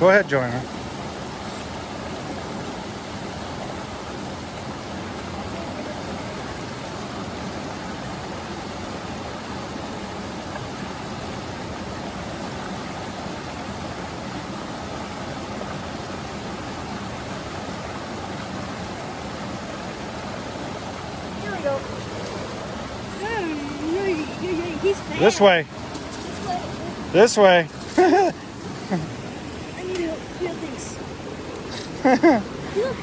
Go ahead, Joanna. Here we go. He's fast. This way. This way. This way. Feel things. Look,